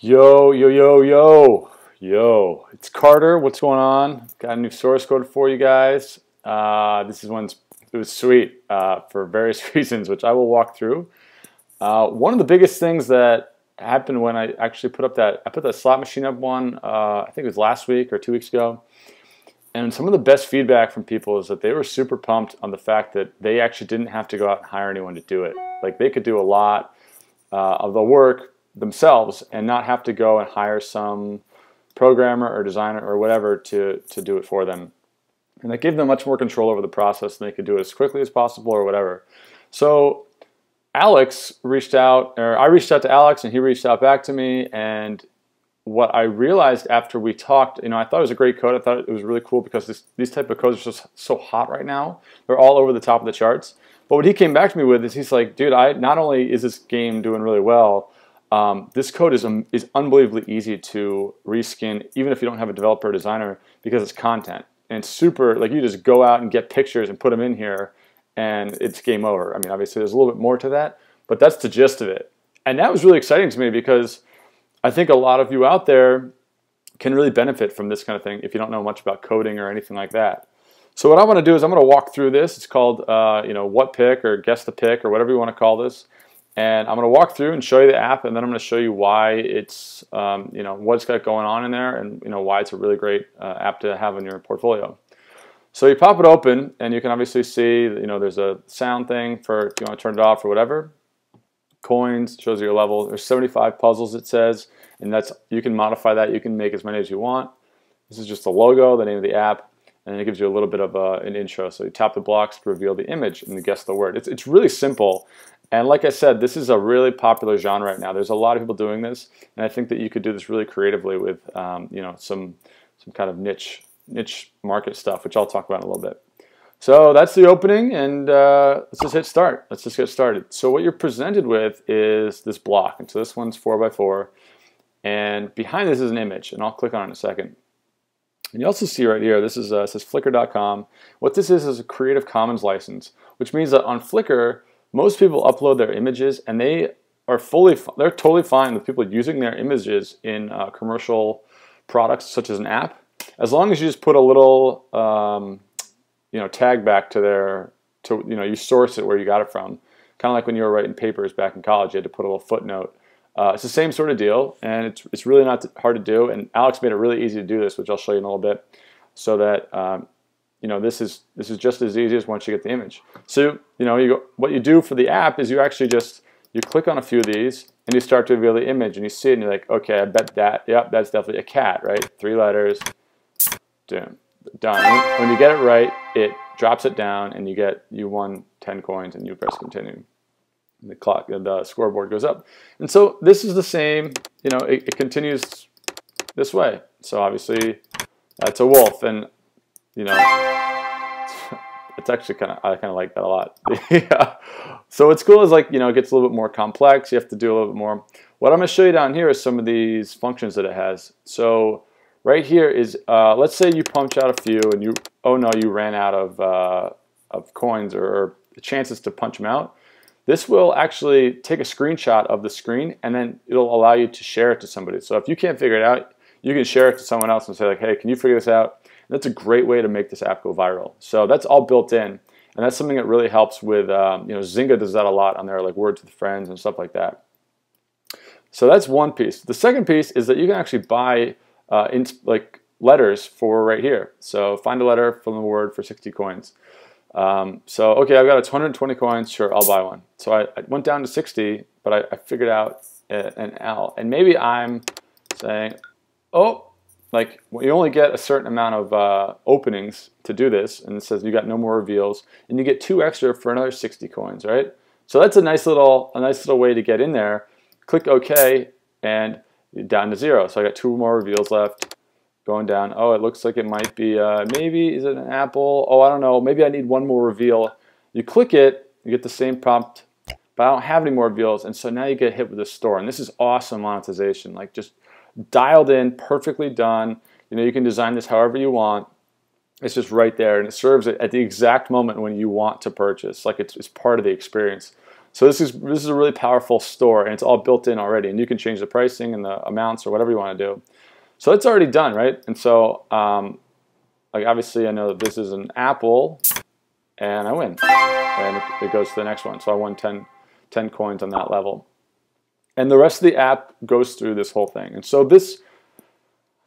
Yo, yo, yo, yo, yo. It's Carter. What's going on? Got a new source code for you guys. Uh, this is one, it was sweet uh, for various reasons, which I will walk through. Uh, one of the biggest things that happened when I actually put up that, I put that slot machine up one, uh, I think it was last week or two weeks ago. And some of the best feedback from people is that they were super pumped on the fact that they actually didn't have to go out and hire anyone to do it. Like they could do a lot uh, of the work themselves and not have to go and hire some programmer or designer or whatever to, to do it for them. And that gave them much more control over the process and they could do it as quickly as possible or whatever. So Alex reached out, or I reached out to Alex and he reached out back to me. And what I realized after we talked, you know, I thought it was a great code. I thought it was really cool because this, these type of codes are just so hot right now. They're all over the top of the charts. But what he came back to me with is he's like, dude, I not only is this game doing really well, um, this code is, um, is unbelievably easy to reskin, even if you don't have a developer or designer, because it's content. And it's super, like you just go out and get pictures and put them in here, and it's game over. I mean, obviously, there's a little bit more to that, but that's the gist of it. And that was really exciting to me because I think a lot of you out there can really benefit from this kind of thing if you don't know much about coding or anything like that. So what I want to do is I'm going to walk through this. It's called, uh, you know, what pic or guess the pic or whatever you want to call this. And I'm going to walk through and show you the app, and then I'm going to show you why it's, um, you know, what it's got going on in there, and you know why it's a really great uh, app to have in your portfolio. So you pop it open, and you can obviously see, you know, there's a sound thing for if you want to turn it off or whatever. Coins shows you your level. There's 75 puzzles, it says, and that's you can modify that. You can make as many as you want. This is just the logo, the name of the app, and it gives you a little bit of uh, an intro. So you tap the blocks to reveal the image and guess the word. It's, it's really simple, and like I said, this is a really popular genre right now. There's a lot of people doing this, and I think that you could do this really creatively with, um, you know, some some kind of niche niche market stuff, which I'll talk about in a little bit. So that's the opening, and uh, let's just hit start. Let's just get started. So what you're presented with is this block, and so this one's four by four, and behind this is an image, and I'll click on it in a second. And you also see right here, this is uh, says Flickr.com. What this is is a Creative Commons license, which means that on Flickr most people upload their images and they are fully, they're totally fine with people using their images in uh, commercial products such as an app, as long as you just put a little, um, you know, tag back to their, to, you know, you source it where you got it from. Kind of like when you were writing papers back in college, you had to put a little footnote. Uh, it's the same sort of deal, and it's, it's really not hard to do. And Alex made it really easy to do this, which I'll show you in a little bit, so that um, you know, this is this is just as easy as once you get the image. So, you know, you go, what you do for the app is you actually just you click on a few of these and you start to reveal the image and you see it and you're like, okay, I bet that, yep, that's definitely a cat, right? Three letters, boom, done. When you get it right, it drops it down and you get you won 10 coins and you press continue. And the clock, the scoreboard goes up. And so this is the same, you know, it, it continues this way. So obviously that's a wolf and you know, it's actually kind of I kind of like that a lot. yeah. So what's cool is like you know it gets a little bit more complex. You have to do a little bit more. What I'm going to show you down here is some of these functions that it has. So right here is uh, let's say you punch out a few and you oh no you ran out of uh, of coins or, or chances to punch them out. This will actually take a screenshot of the screen and then it'll allow you to share it to somebody. So if you can't figure it out, you can share it to someone else and say like, hey, can you figure this out? That's a great way to make this app go viral. So that's all built in, and that's something that really helps with um, you know Zynga does that a lot on their like words with friends and stuff like that. So that's one piece. The second piece is that you can actually buy uh, in, like letters for right here. So find a letter from the word for 60 coins. Um, so okay, I've got 120 coins. Sure, I'll buy one. So I, I went down to 60, but I, I figured out an L, and maybe I'm saying, oh, like you only get a certain amount of uh, openings to do this, and it says you got no more reveals, and you get two extra for another 60 coins, right? So that's a nice little a nice little way to get in there. Click OK, and down to zero. So I got two more reveals left. Going down. Oh, it looks like it might be uh, maybe is it an apple? Oh, I don't know. Maybe I need one more reveal. You click it, you get the same prompt, but I don't have any more reveals, and so now you get hit with a store, and this is awesome monetization. Like just dialed in, perfectly done. You know, you can design this however you want. It's just right there, and it serves it at the exact moment when you want to purchase. Like it's, it's part of the experience. So this is this is a really powerful store, and it's all built in already, and you can change the pricing and the amounts or whatever you want to do. So it's already done, right? And so, um, like obviously, I know that this is an apple, and I win, and it, it goes to the next one. So I won 10, 10 coins on that level, and the rest of the app goes through this whole thing. And so this,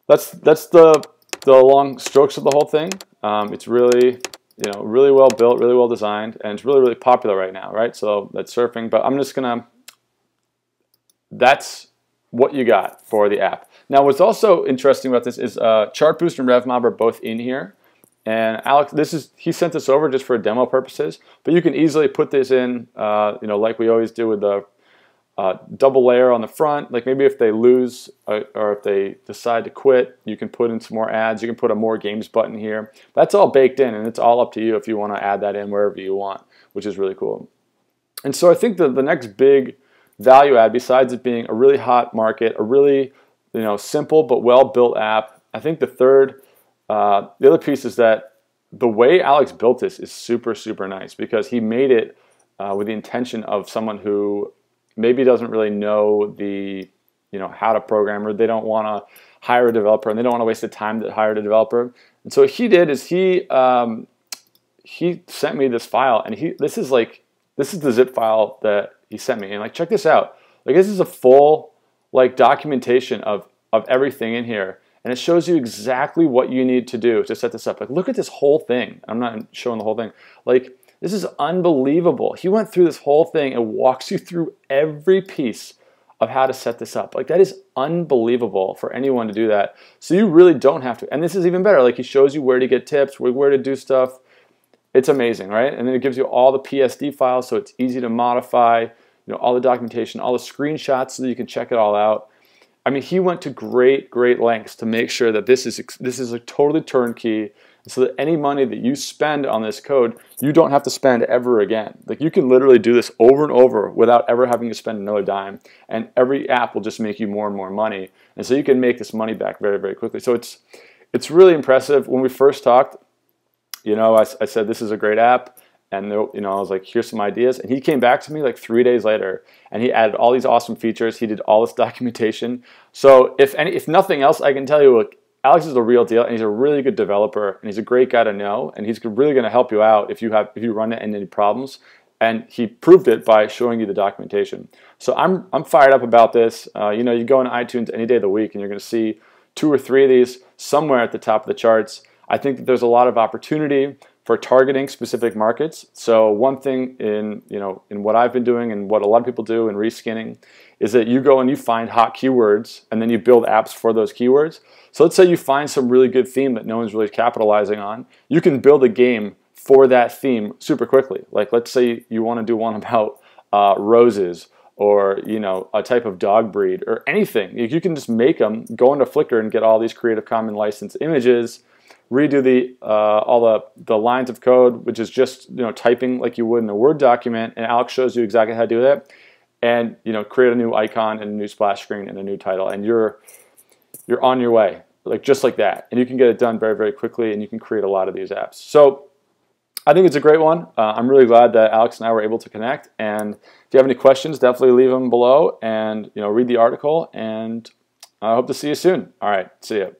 that's that's the the long strokes of the whole thing. Um, it's really you know, really well built, really well designed, and it's really, really popular right now, right? So that's surfing, but I'm just gonna, that's what you got for the app. Now, what's also interesting about this is uh, Chartboost and RevMob are both in here. And Alex, this is he sent this over just for demo purposes, but you can easily put this in, uh, you know, like we always do with the uh, double layer on the front. Like maybe if they lose uh, or if they decide to quit, you can put in some more ads. You can put a more games button here. That's all baked in, and it's all up to you if you want to add that in wherever you want, which is really cool. And so I think that the next big value add, besides it being a really hot market, a really you know simple but well built app, I think the third, uh, the other piece is that the way Alex built this is super super nice because he made it uh, with the intention of someone who maybe doesn't really know the you know how to program or they don't want to hire a developer and they don't want to waste the time to hire a developer. And so what he did is he um, he sent me this file and he this is like this is the zip file that he sent me. And like check this out. Like this is a full like documentation of of everything in here and it shows you exactly what you need to do to set this up. Like look at this whole thing. I'm not showing the whole thing. Like this is unbelievable. He went through this whole thing and walks you through every piece of how to set this up. Like that is unbelievable for anyone to do that. So you really don't have to. And this is even better. Like he shows you where to get tips, where to do stuff. It's amazing, right? And then it gives you all the PSD files so it's easy to modify, you know, all the documentation, all the screenshots so that you can check it all out. I mean, he went to great, great lengths to make sure that this is this is a totally turnkey so that any money that you spend on this code, you don't have to spend ever again. Like you can literally do this over and over without ever having to spend another dime. And every app will just make you more and more money. And so you can make this money back very, very quickly. So it's it's really impressive. When we first talked, you know, I, I said this is a great app. And you know, I was like, here's some ideas. And he came back to me like three days later, and he added all these awesome features. He did all this documentation. So if any, if nothing else, I can tell you, Alex is the real deal, and he's a really good developer, and he's a great guy to know, and he's really going to help you out if you have if you run into any problems. And he proved it by showing you the documentation. So I'm I'm fired up about this. Uh, you know, you go on iTunes any day of the week, and you're going to see two or three of these somewhere at the top of the charts. I think that there's a lot of opportunity for targeting specific markets. So one thing in you know in what I've been doing and what a lot of people do in reskinning is that you go and you find hot keywords and then you build apps for those keywords. So let's say you find some really good theme that no one's really capitalizing on. You can build a game for that theme super quickly. Like let's say you want to do one about uh, roses or you know a type of dog breed or anything. You can just make them, go into Flickr and get all these Creative Commons licensed images redo the uh, all the, the lines of code, which is just you know typing like you would in a Word document, and Alex shows you exactly how to do that, and you know create a new icon and a new splash screen and a new title, and you're you're on your way, like just like that, and you can get it done very very quickly, and you can create a lot of these apps. So I think it's a great one. Uh, I'm really glad that Alex and I were able to connect. And if you have any questions, definitely leave them below, and you know read the article. And I hope to see you soon. All right, see you.